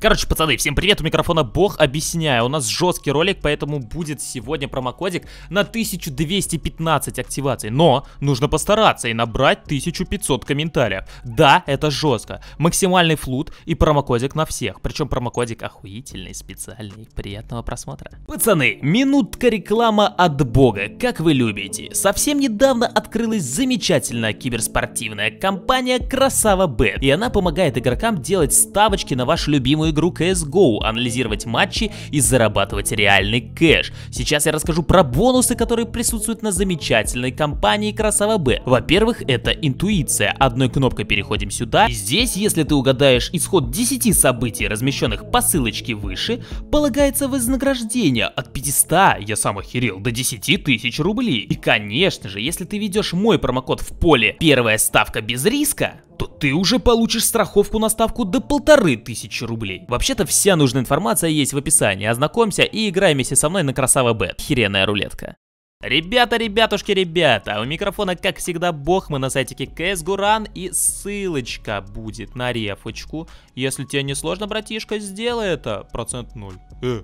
Короче, пацаны, всем привет, у микрофона Бог, объясняю, у нас жесткий ролик, поэтому будет сегодня промокодик на 1215 активаций, но нужно постараться и набрать 1500 комментариев. Да, это жестко, максимальный флут и промокодик на всех, причем промокодик охуительный, специальный, приятного просмотра. Пацаны, минутка реклама от Бога, как вы любите. Совсем недавно открылась замечательная киберспортивная компания Красава Бет, и она помогает игрокам делать ставочки на вашу любимую игру CSGO, анализировать матчи и зарабатывать реальный кэш. Сейчас я расскажу про бонусы, которые присутствуют на замечательной компании Красава Б. Во-первых, это интуиция. Одной кнопкой переходим сюда. И здесь, если ты угадаешь исход 10 событий, размещенных по ссылочке выше, полагается вознаграждение от 500, я сам охерел, до 10 тысяч рублей. И конечно же, если ты ведешь мой промокод в поле «Первая ставка без риска», то ты уже получишь страховку на ставку до полторы тысячи рублей. Вообще-то вся нужная информация есть в описании, ознакомься и играй вместе со мной на Красава Бет, херенная рулетка. Ребята, ребятушки, ребята, у микрофона, как всегда, бог, мы на сайтике CSGO и ссылочка будет на рефочку. Если тебе не сложно, братишка, сделай это, процент ноль. Э.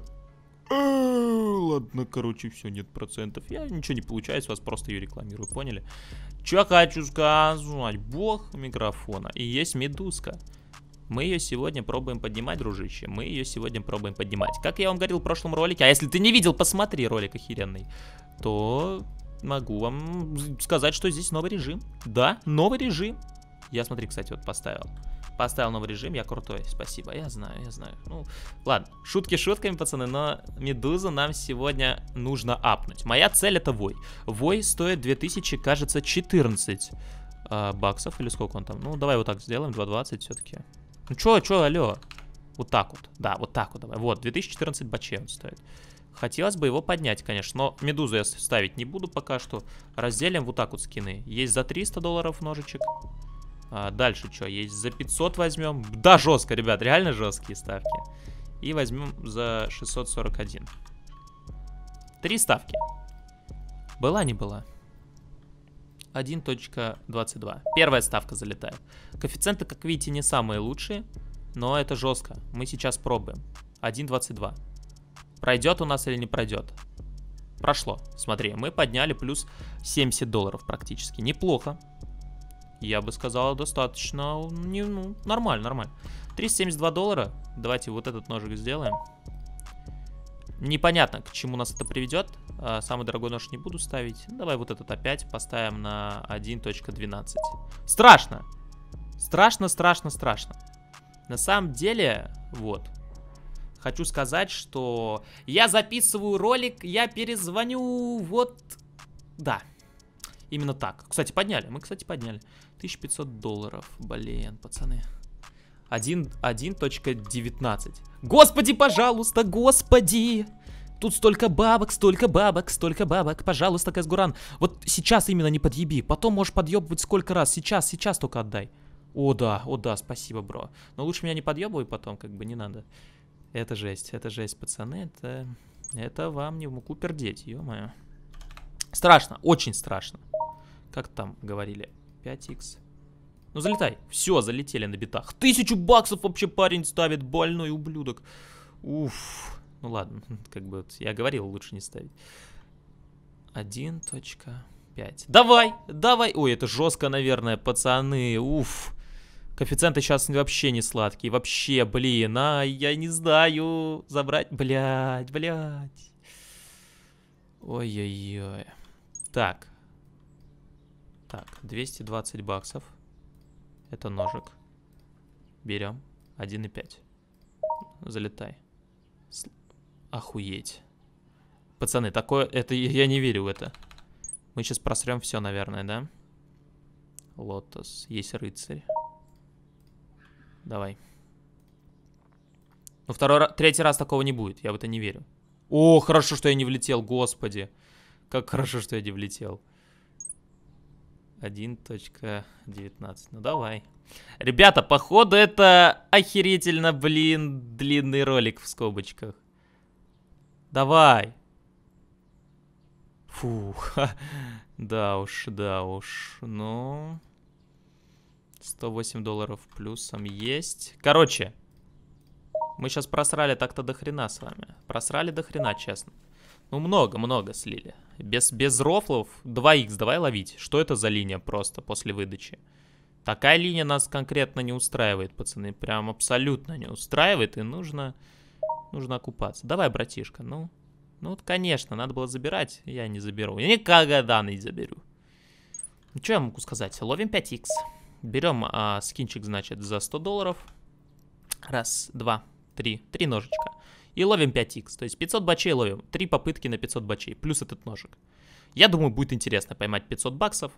Ладно, короче, все, нет процентов. Я ничего не получаю, с вас просто ее рекламирую, поняли? Че хочу сказать, бог микрофона. И есть медузка. Мы ее сегодня пробуем поднимать, дружище. Мы ее сегодня пробуем поднимать. Как я вам говорил в прошлом ролике, а если ты не видел, посмотри ролик охеренный, то могу вам сказать, что здесь новый режим. Да, новый режим. Я, смотри, кстати, вот поставил. Поставил новый режим, я крутой, спасибо, я знаю, я знаю. Ну, ладно, шутки шутками, пацаны, но Медузу нам сегодня нужно апнуть. Моя цель это Вой. Вой стоит 2000, кажется, 14 э, баксов, или сколько он там? Ну, давай вот так сделаем, 2.20 все-таки. Ну, чё, чё, алло? Вот так вот, да, вот так вот давай. Вот, 2014 бачей он стоит. Хотелось бы его поднять, конечно, но медузу я ставить не буду пока что. Разделим вот так вот скины. Есть за 300 долларов ножичек. А, дальше что, есть за 500 возьмем. Да, жестко, ребят, реально жесткие ставки. И возьмем за 641. Три ставки. Была, не была? 1.22. Первая ставка залетает. Коэффициенты, как видите, не самые лучшие, но это жестко. Мы сейчас пробуем. 1.22. Пройдет у нас или не пройдет? Прошло. Смотри, мы подняли плюс 70 долларов практически. Неплохо я бы сказал, достаточно, не, ну, нормально, нормально. 372 доллара. Давайте вот этот ножик сделаем. Непонятно, к чему нас это приведет. А, самый дорогой нож не буду ставить. Давай вот этот опять поставим на 1.12. Страшно! Страшно, страшно, страшно. На самом деле, вот. Хочу сказать, что я записываю ролик, я перезвоню, вот, да. Именно так. Кстати, подняли. Мы, кстати, подняли. 1500 долларов. Блин, пацаны. 1.19. Господи, пожалуйста, господи! Тут столько бабок, столько бабок, столько бабок. Пожалуйста, Казгуран. Вот сейчас именно не подъеби. Потом можешь подъебывать сколько раз. Сейчас, сейчас только отдай. О, да, о, да, спасибо, бро. Но лучше меня не подъебывай потом, как бы не надо. Это жесть, это жесть, пацаны. Это, это вам не в муку пердеть, ё-моё. Страшно, очень страшно. Как там говорили? 5х. Ну залетай. Все, залетели на битах. Тысячу баксов вообще парень ставит, больной ублюдок. Уф. Ну ладно, как бы вот я говорил, лучше не ставить. 1.5. Давай, давай. Ой, это жестко, наверное, пацаны. Уф. Коэффициенты сейчас вообще не сладкие. Вообще, блин, а, я не знаю. Забрать, блядь, блядь. Ой-ой-ой. Так, так, 220 баксов. Это ножик. Берем. 1,5. Залетай. С... Охуеть. Пацаны, такое... Это я не верю в это. Мы сейчас просрем все, наверное, да? Лотос. Есть рыцарь. Давай. Ну, второй раз... Третий раз такого не будет. Я в это не верю. О, хорошо, что я не влетел, господи. Как хорошо, что я не влетел. 1.19. Ну давай. Ребята, походу это охерительно, блин, длинный ролик в скобочках. Давай. Фух. да уж, да уж. Ну... 108 долларов плюсом есть. Короче. Мы сейчас просрали так-то до хрена с вами. Просрали до хрена, честно. Ну, много-много слили. Без, без рофлов 2х давай ловить. Что это за линия просто после выдачи? Такая линия нас конкретно не устраивает, пацаны. Прям абсолютно не устраивает. И нужно, нужно окупаться. Давай, братишка, ну. Ну, вот, конечно, надо было забирать. Я не заберу. Я никогда не заберу. Ну, что я могу сказать? Ловим 5х. Берем а, скинчик, значит, за 100 долларов. Раз, два, три. Три ножичка. И ловим 5х. То есть 500 бачей ловим. Три попытки на 500 бачей. Плюс этот ножик. Я думаю, будет интересно поймать 500 баксов.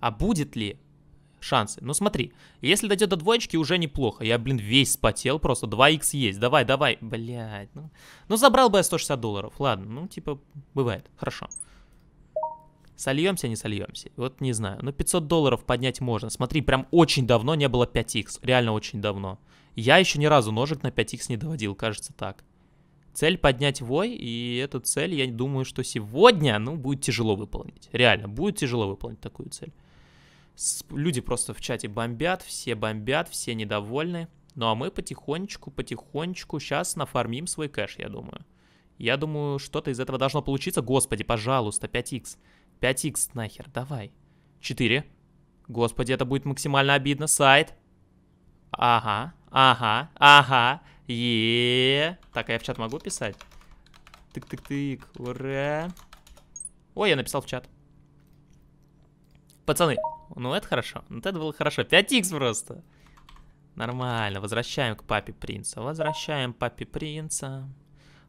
А будет ли шансы? Ну смотри, если дойдет до двоечки, уже неплохо. Я, блин, весь спотел просто. 2х есть. Давай, давай. Блядь. Ну, ну забрал бы я 160 долларов. Ладно, ну типа, бывает. Хорошо. Сольемся, не сольемся? Вот не знаю. Но 500 долларов поднять можно. Смотри, прям очень давно не было 5х. Реально очень давно. Я еще ни разу ножик на 5х не доводил, кажется так. Цель поднять вой, и эту цель, я думаю, что сегодня, ну, будет тяжело выполнить. Реально, будет тяжело выполнить такую цель. Люди просто в чате бомбят, все бомбят, все недовольны. Ну, а мы потихонечку, потихонечку сейчас нафармим свой кэш, я думаю. Я думаю, что-то из этого должно получиться. Господи, пожалуйста, 5х. 5х нахер, давай. 4. Господи, это будет максимально обидно. Сайт. Ага, ага, ага. е Так, а я в чат могу писать? Тык-тык-тык, ура. Ой, я написал в чат. Пацаны, ну это хорошо. Ну это было хорошо. 5х просто. Нормально. Возвращаем к папе принца. Возвращаем папе принца.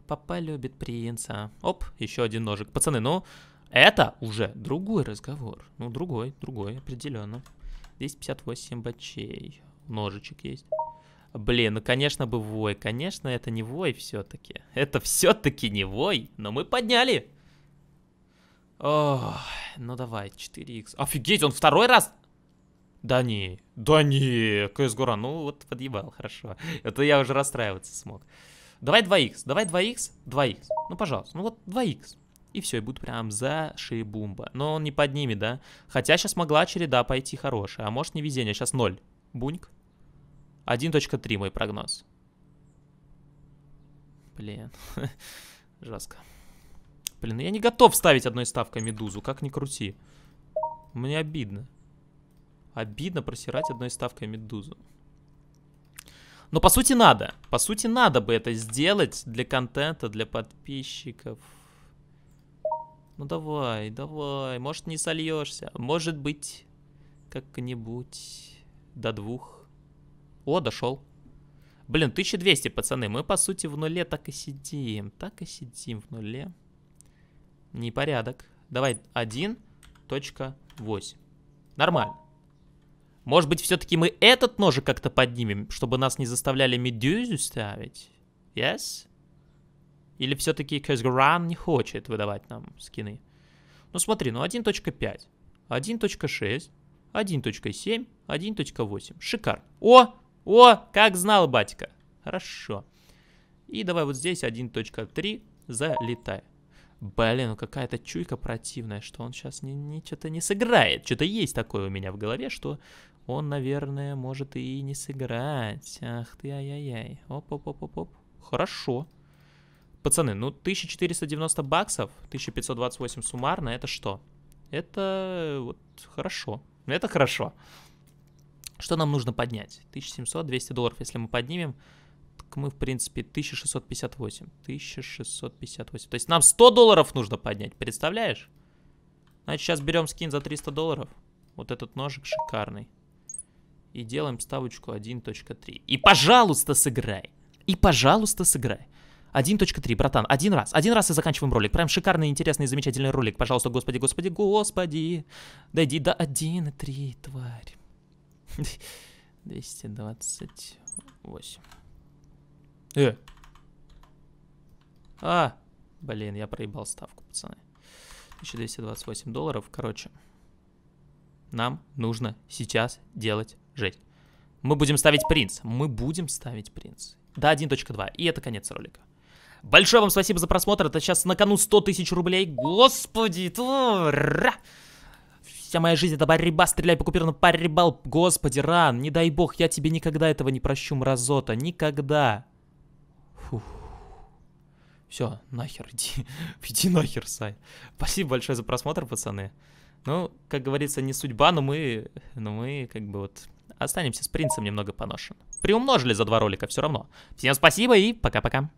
Папа любит принца. Оп, еще один ножик. Пацаны, ну, это уже другой разговор. Ну, другой, другой, определенно. 258 бачей. Ножичек есть. Блин, ну, конечно бы вой. Конечно, это не вой все-таки. Это все-таки не вой. Но мы подняли. Ох, ну давай, 4х. Офигеть, он второй раз... Да не, да не, Гора, ну вот подъебал, хорошо. Это я уже расстраиваться смог. Давай 2х, давай 2х, 2х. Ну, пожалуйста, ну вот 2х. И все, и будет прям за бумба. Но он не поднимет, да? Хотя сейчас могла череда пойти хорошая. А может не везение, сейчас 0. Буньк. 1.3 мой прогноз. Блин, жестко. Блин, я не готов ставить одной ставкой медузу, как ни крути. Мне обидно. Обидно просирать одной ставкой медузу. Но по сути надо. По сути надо бы это сделать для контента, для подписчиков. Ну давай, давай. Может не сольешься. Может быть как-нибудь до двух. О, дошел. Блин, 1200, пацаны. Мы по сути в нуле так и сидим. Так и сидим в нуле. Непорядок. Давай 1.8. Нормально. Может быть, все-таки мы этот ножик как-то поднимем, чтобы нас не заставляли медузу ставить? Yes? Или все-таки Казгран не хочет выдавать нам скины? Ну смотри, ну 1.5, 1.6, 1.7, 1.8. Шикарно. О! О! Как знал, батька. Хорошо. И давай вот здесь 1.3 залетай. Блин, ну какая-то чуйка противная, что он сейчас не, не, что-то не сыграет. Что-то есть такое у меня в голове, что он, наверное, может и не сыграть. Ах ты, ай-яй-яй. Оп-оп-оп-оп-оп. Хорошо. Пацаны, ну 1490 баксов, 1528 суммарно, это что? Это вот хорошо. Это хорошо. Что нам нужно поднять? 1700, 200 долларов, если мы поднимем, так мы, в принципе, 1658. 1658. То есть нам 100 долларов нужно поднять, представляешь? Значит, сейчас берем скин за 300 долларов. Вот этот ножик шикарный. И делаем ставочку 1.3. И, пожалуйста, сыграй. И, пожалуйста, сыграй. 1.3, братан, один раз. Один раз и заканчиваем ролик. Прям шикарный, интересный, замечательный ролик. Пожалуйста, господи, господи, господи. Дойди до 1.3, тварь. 228. Э. А, блин, я проебал ставку, пацаны. 1228 долларов, короче. Нам нужно сейчас делать жесть. Мы будем ставить принц. Мы будем ставить принц. Да, 1.2. И это конец ролика. Большое вам спасибо за просмотр. Это сейчас на кону 100 тысяч рублей. Господи, тура! Вся моя жизнь это борьба, стреляй по купюрам, борьба. Господи, ран, не дай бог, я тебе никогда этого не прощу, мразота. Никогда. Все, нахер, иди, иди нахер, Сай. Спасибо большое за просмотр, пацаны. Ну, как говорится, не судьба, но мы, но мы как бы вот останемся с принцем немного поношен. Приумножили за два ролика все равно. Всем спасибо и пока-пока.